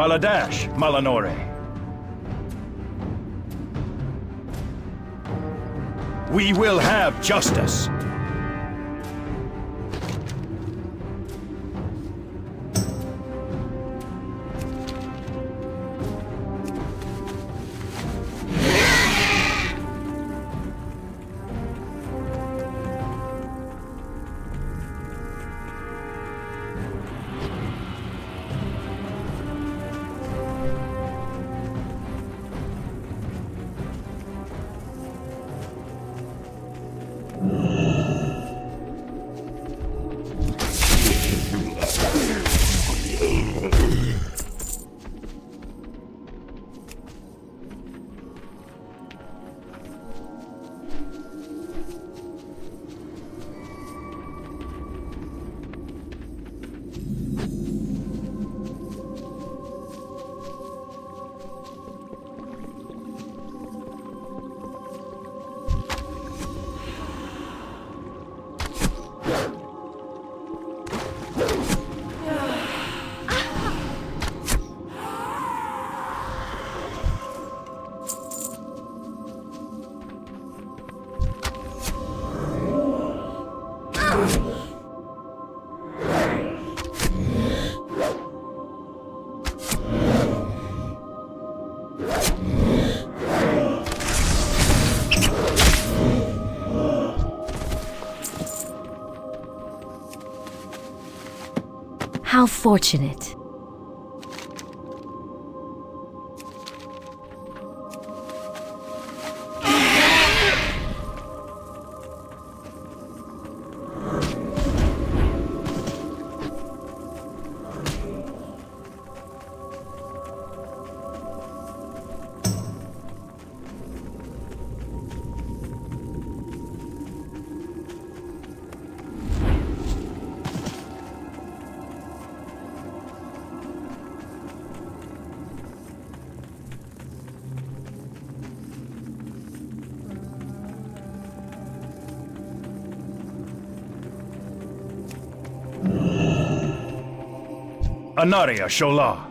Baladash, Malanore. We will have justice. Ugh! How fortunate. Anaria Shola.